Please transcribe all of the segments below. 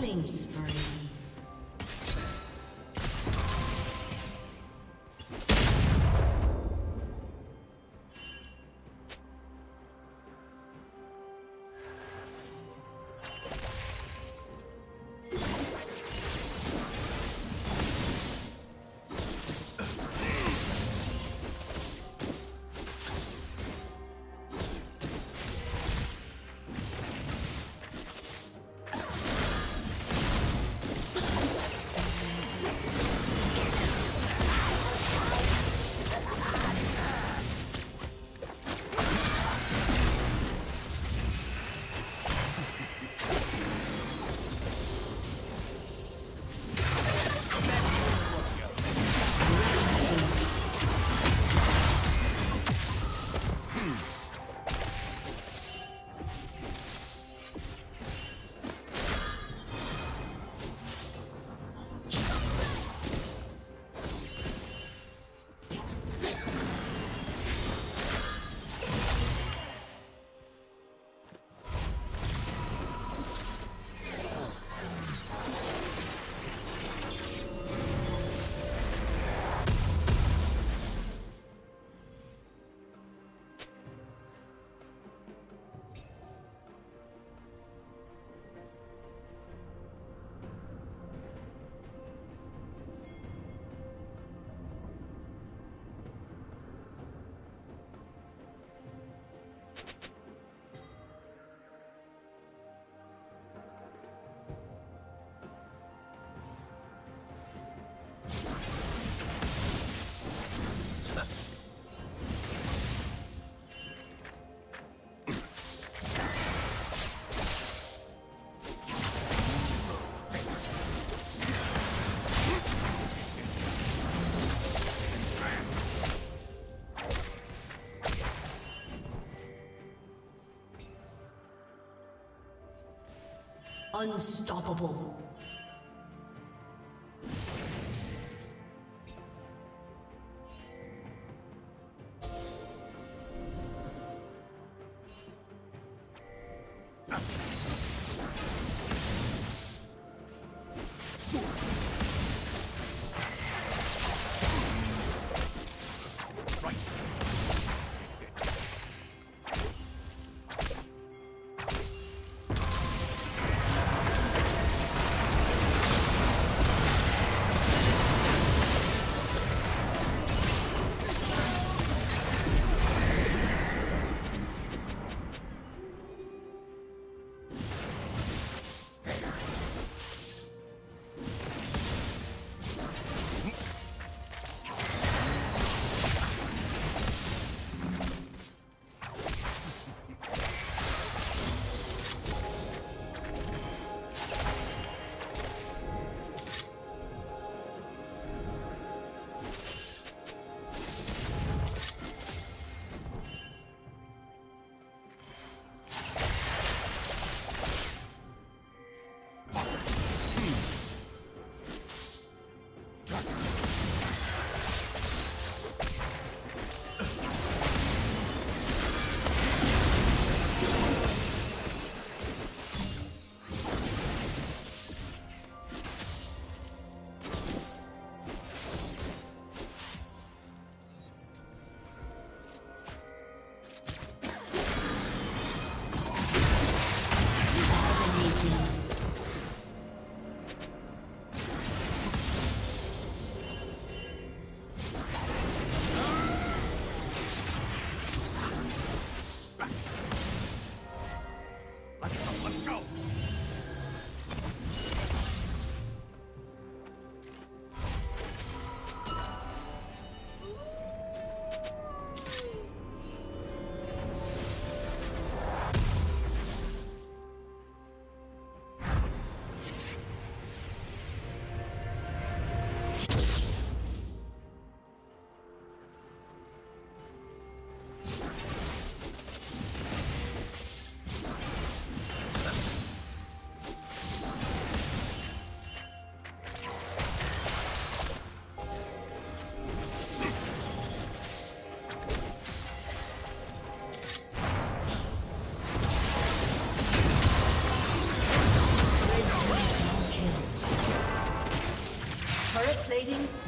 Killing spree. Unstoppable.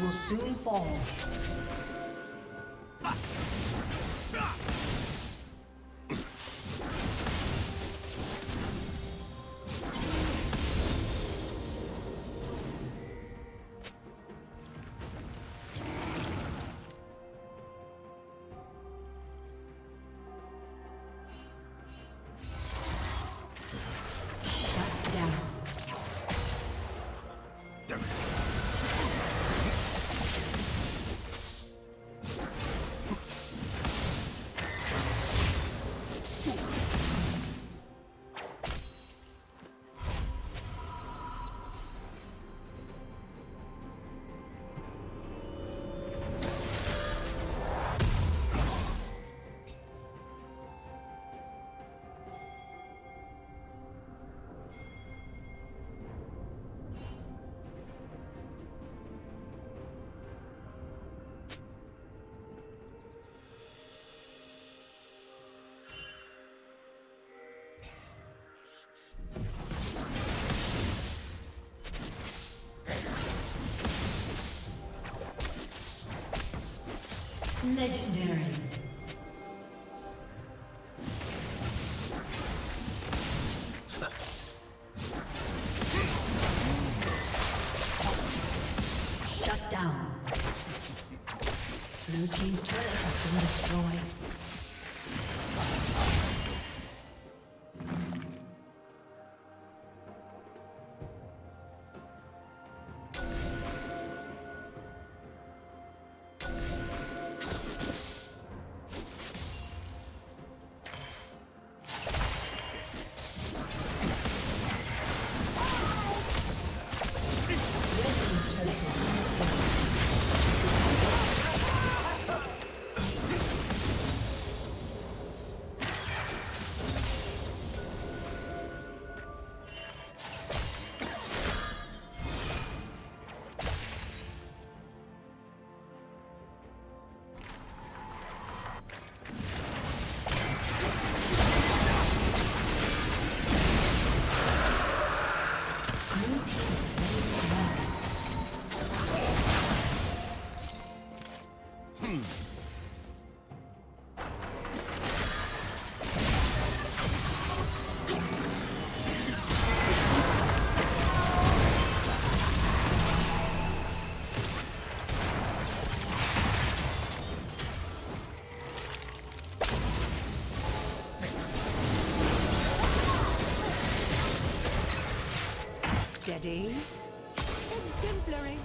Will soon fall. Legendary. Steady. Exemplary.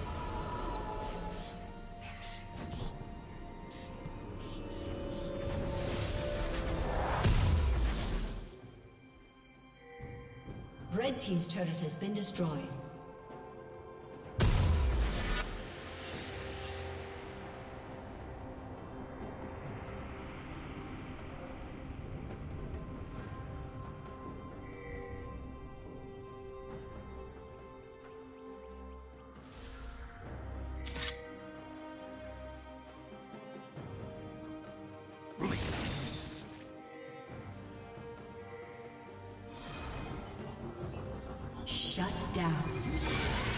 Red Team's turret has been destroyed. Shut down.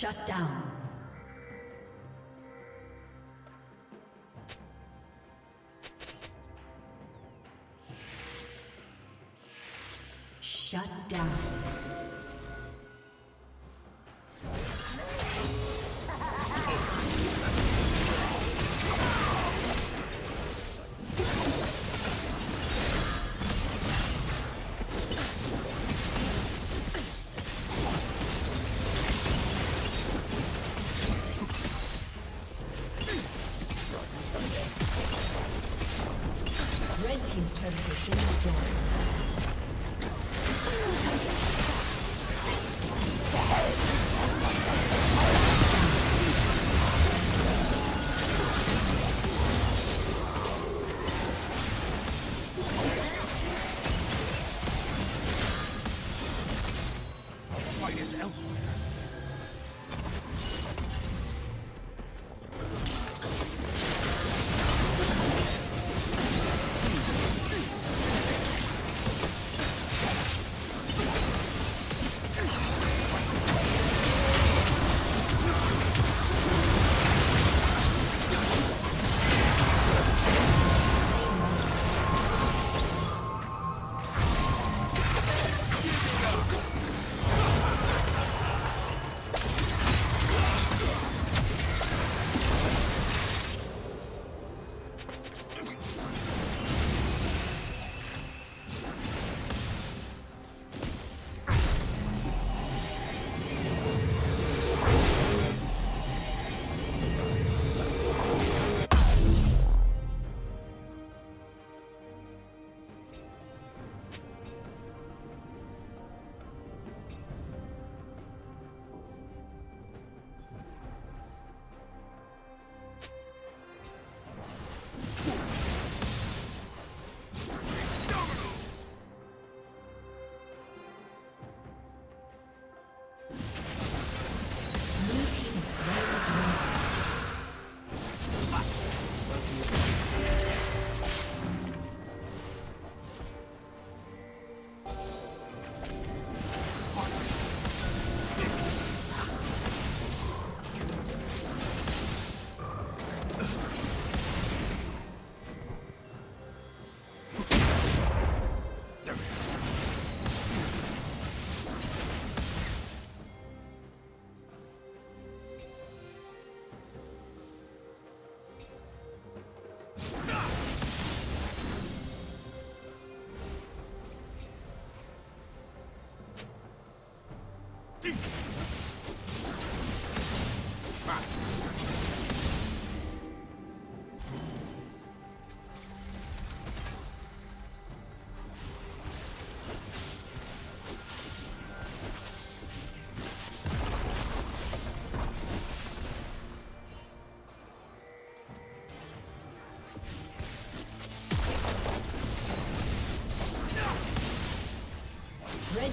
Shut down.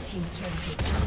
Team's turret been destroyed.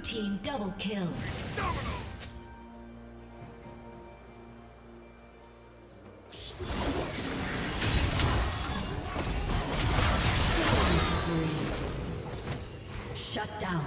Blue team double kill. Domino! Shut down.